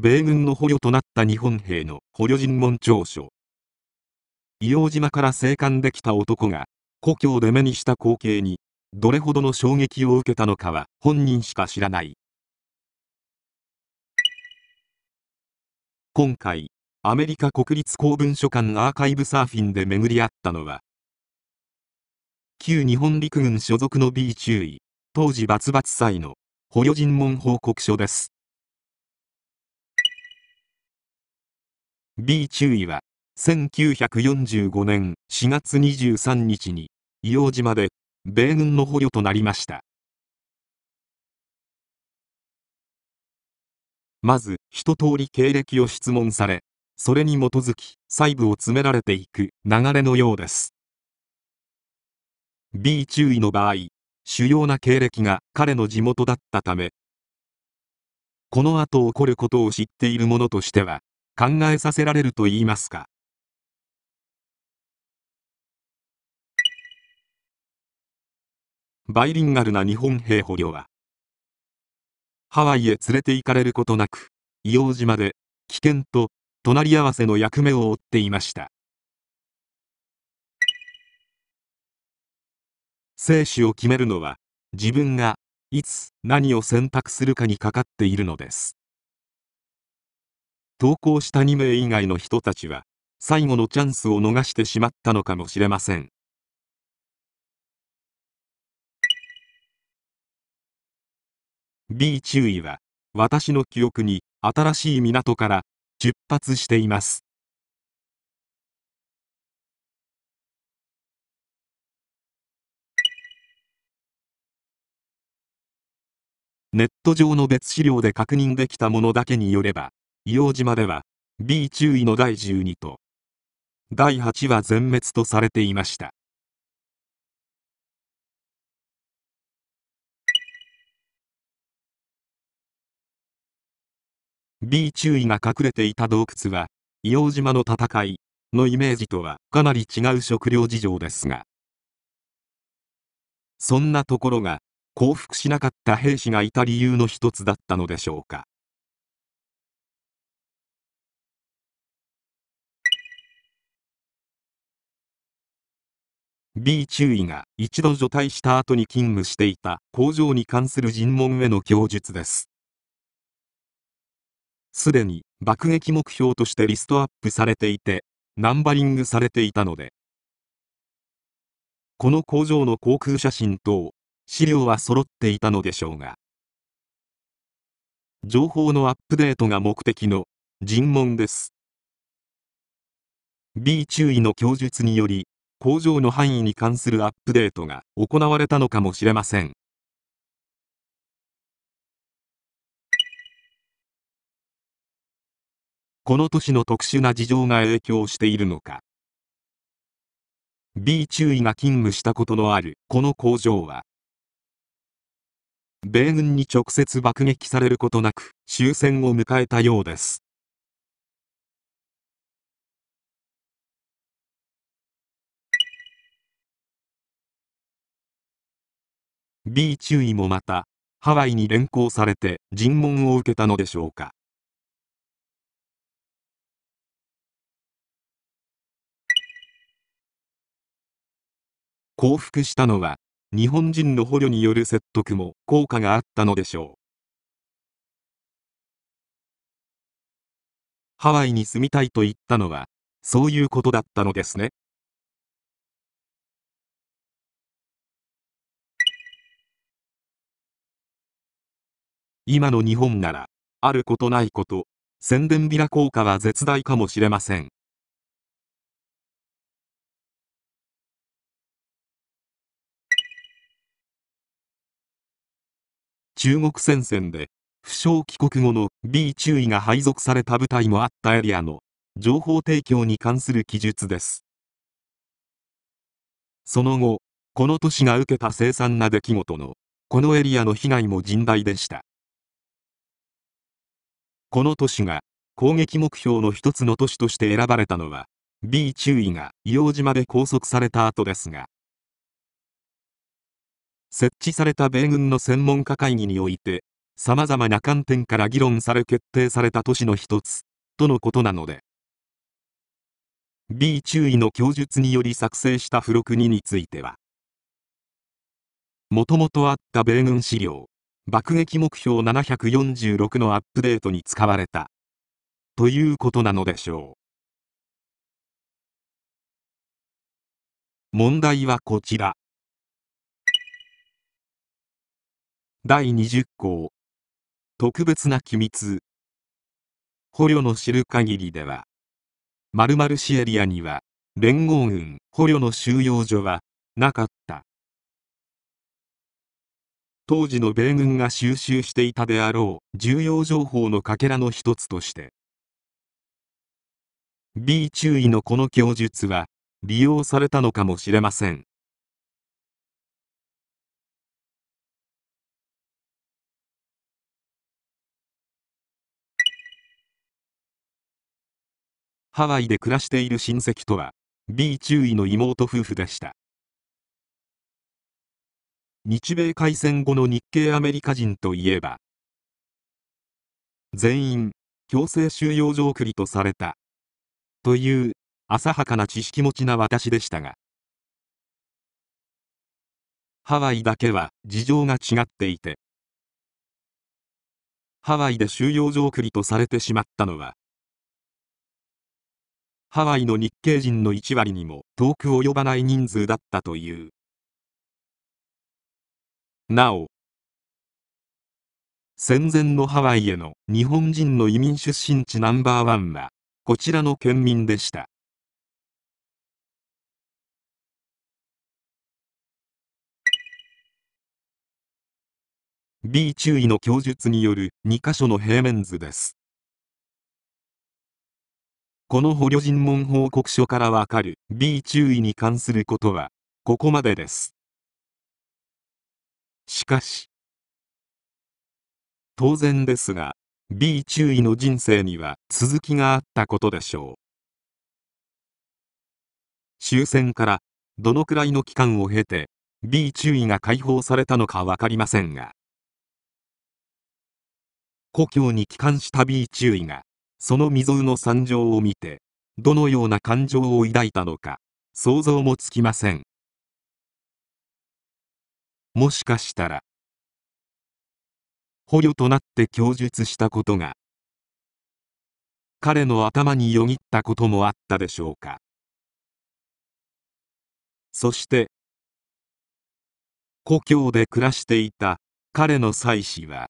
米軍の捕虜となった日本兵の捕虜尋問調書。硫黄島から生還できた男が故郷で目にした光景にどれほどの衝撃を受けたのかは本人しか知らない。今回アメリカ国立公文書館アーカイブサーフィンで巡り合ったのは旧日本陸軍所属の B 注意当時バツバツ祭の捕虜尋問報告書です。B 注意は1945年4月23日に硫黄島で米軍の捕虜となりました。まず一通り経歴を質問されそれに基づき細部を詰められていく流れのようです。B 注意の場合主要な経歴が彼の地元だったためこの後起こることを知っている者としては考えさせられると言いますか。バイリンガルな日本兵捕虜はハワイへ連れて行かれることなく硫黄島で危険と隣り合わせの役目を負っていました。生死を決めるのは自分がいつ何を選択するかにかかっているのです。投稿した2名以外の人たちは最後のチャンスを逃してしまったのかもしれません。B 注意は私の記憶に新しい港から出発しています。ネット上の別資料で確認できたものだけによれば硫黄島では B 注意の第12と第8は全滅とされていました。B 注意が隠れていた洞窟は硫黄島の戦いのイメージとはかなり違う食料事情ですがそんなところが降伏しなかった兵士がいた理由の一つだったのでしょうか。B 注意が一度除隊した後に勤務していた工場に関する尋問への供述です。すでに爆撃目標としてリストアップされていてナンバリングされていたのでこの工場の航空写真等資料は揃っていたのでしょうが情報のアップデートが目的の尋問です。B 注意の供述により工場の範囲に関するアップデートが行われたのかもしれません。この都市の特殊な事情が影響しているのか。B 注意が勤務したことのあるこの工場は米軍に直接爆撃されることなく終戦を迎えたようです。B 注意もまたハワイに連行されて尋問を受けたのでしょうか。降伏したのは日本人の捕虜による説得も効果があったのでしょう。ハワイに住みたいと言ったのはそういうことだったのですね。今の日本ならあることないこと宣伝ビラ効果は絶大かもしれません。中国戦線で負傷帰国後の B 注意が配属された部隊もあったエリアの情報提供に関する記述です。その後この都市が受けた凄惨な出来事のこのエリアの被害も甚大でした。この都市が攻撃目標の一つの都市として選ばれたのは B 注意が硫黄島で拘束された後ですが設置された米軍の専門家会議において様々な観点から議論され決定された都市の一つ、とのことなので、B 注意の供述により作成した付録2については、もともとあった米軍資料、爆撃目標746のアップデートに使われた、ということなのでしょう。問題はこちら。第20項特別な機密捕虜の知る限りでは〇〇市エリアには連合軍捕虜の収容所はなかった当時の米軍が収集していたであろう重要情報のかけらの一つとして B 注意のこの供述は利用されたのかもしれません。ハワイで暮らしている親戚とは B 注意の妹夫婦でした。日米開戦後の日系アメリカ人といえば全員強制収容所送りとされたという浅はかな知識持ちな私でしたがハワイだけは事情が違っていてハワイで収容所送りとされてしまったのはハワイの日系人の1割にも遠く及ばない人数だったという。なお。戦前のハワイへの日本人の移民出身地ナンバーワンはこちらの県民でした「B 注意の供述による2箇所の平面図です。この捕虜尋問報告書からわかる B 注意に関することはここまでです。しかし。当然ですが B 注意の人生には続きがあったことでしょう。終戦からどのくらいの期間を経て B 注意が解放されたのか分かりませんが。故郷に帰還した B 注意がその未曾有の惨状を見てどのような感情を抱いたのか想像もつきません。もしかしたら。捕虜となって供述したことが。彼の頭によぎったこともあったでしょうか。そして故郷で暮らしていた彼の妻子は